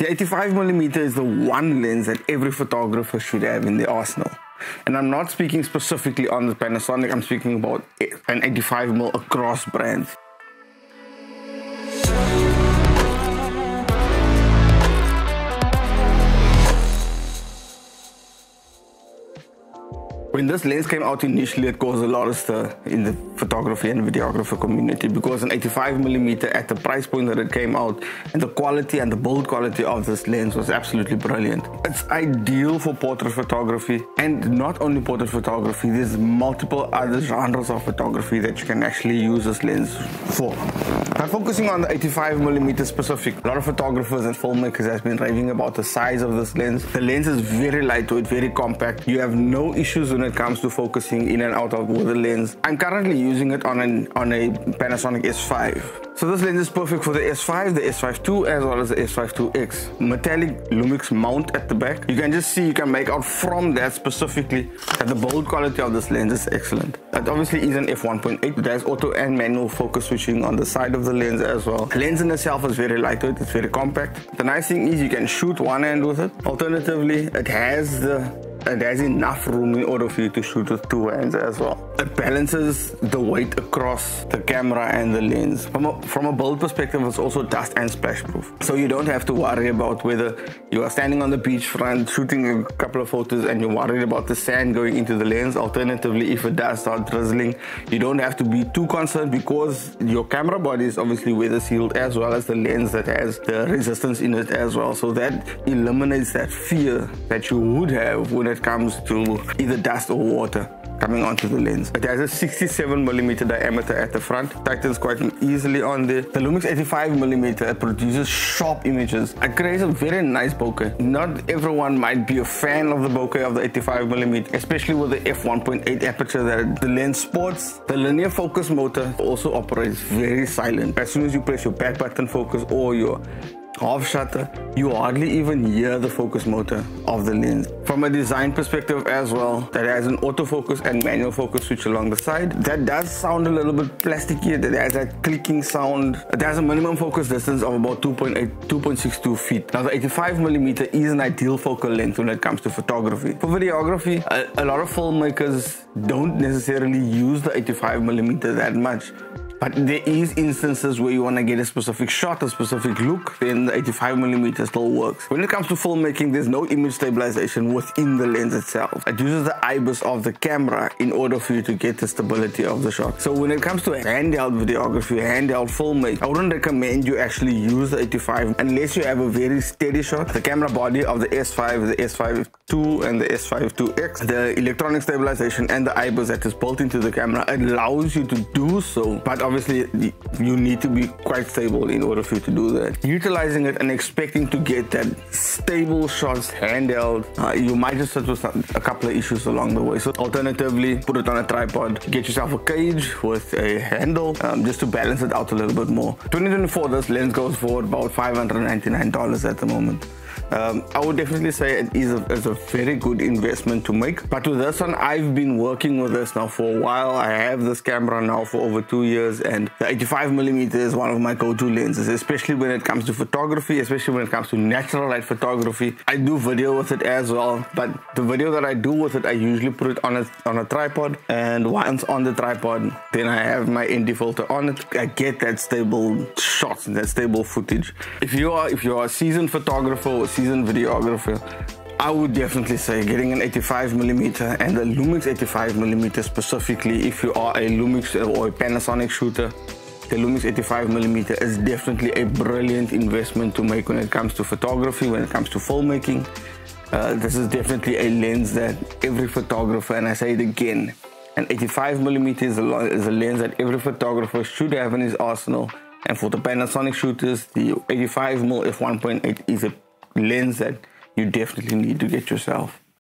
The 85mm is the one lens that every photographer should have in their arsenal. And I'm not speaking specifically on the Panasonic, I'm speaking about an 85mm across brands. When this lens came out initially, it caused a lot of stir in the photography and videographer community because an 85mm at the price point that it came out and the quality and the build quality of this lens was absolutely brilliant. It's ideal for portrait photography and not only portrait photography, there's multiple other genres of photography that you can actually use this lens for. Now focusing on the 85mm specific, a lot of photographers and filmmakers have been raving about the size of this lens. The lens is very lightweight, very compact. You have no issues when it comes to focusing in and out of the lens. I'm currently using it on, an, on a Panasonic S5. So this lens is perfect for the S5, the S5 II, as well as the S5 IIX. Metallic Lumix mount at the back. You can just see, you can make out from that specifically that the build quality of this lens is excellent. It obviously is an f1.8. There's auto and manual focus switching on the side of the lens as well. The lens in itself is very lightweight, it's very compact. The nice thing is you can shoot one hand with it. Alternatively, it has the there's enough room in order for you to shoot with two hands as well. It balances the weight across the camera and the lens. From a, from a build perspective, it's also dust and splash proof. So you don't have to worry about whether you are standing on the beachfront shooting a couple of photos and you're worried about the sand going into the lens. Alternatively, if it does start drizzling, you don't have to be too concerned because your camera body is obviously weather sealed as well as the lens that has the resistance in it as well. So that eliminates that fear that you would have when it comes to either dust or water coming onto the lens. It has a 67 millimeter diameter at the front, tightens quite easily on there. The Lumix 85 millimeter produces sharp images. It creates a very nice bokeh. Not everyone might be a fan of the bokeh of the 85 millimeter, especially with the f1.8 aperture that the lens sports. The linear focus motor also operates very silent. As soon as you press your back button focus or your half shutter, you hardly even hear the focus motor of the lens. From a design perspective as well, that has an autofocus and manual focus switch along the side. That does sound a little bit plasticky, that has that clicking sound. It has a minimum focus distance of about 2.8, 2.62 feet. Now the 85mm is an ideal focal length when it comes to photography. For videography, a, a lot of filmmakers don't necessarily use the 85mm that much but there is instances where you want to get a specific shot, a specific look, then the 85mm still works. When it comes to filmmaking, there's no image stabilization within the lens itself. It uses the IBIS of the camera in order for you to get the stability of the shot. So when it comes to handheld videography, handheld filmmaking, I wouldn't recommend you actually use the 85 unless you have a very steady shot. The camera body of the S5, the S5 II and the S5 IIX, the electronic stabilization and the IBIS that is built into the camera allows you to do so, but obviously you need to be quite stable in order for you to do that. Utilizing it and expecting to get that stable shots handheld, uh, you might just with a couple of issues along the way. So alternatively, put it on a tripod, get yourself a cage with a handle um, just to balance it out a little bit more. 2024, this lens goes for about $599 at the moment. Um, I would definitely say it is a, it's a very good investment to make. But with this one, I've been working with this now for a while. I have this camera now for over two years, and the 85mm is one of my go-to lenses, especially when it comes to photography, especially when it comes to natural light photography. I do video with it as well, but the video that I do with it, I usually put it on a on a tripod, and once on the tripod, then I have my ND filter on it. I get that stable shots and that stable footage. If you are if you are a seasoned photographer seasoned videographer, I would definitely say getting an 85mm and a Lumix 85mm specifically if you are a Lumix or a Panasonic shooter the Lumix 85mm is definitely a brilliant investment to make when it comes to photography, when it comes to filmmaking. Uh, this is definitely a lens that every photographer, and I say it again, an 85mm is a, is a lens that every photographer should have in his arsenal. And for the Panasonic shooters, the 85mm f1.8 is a lens that you definitely need to get yourself.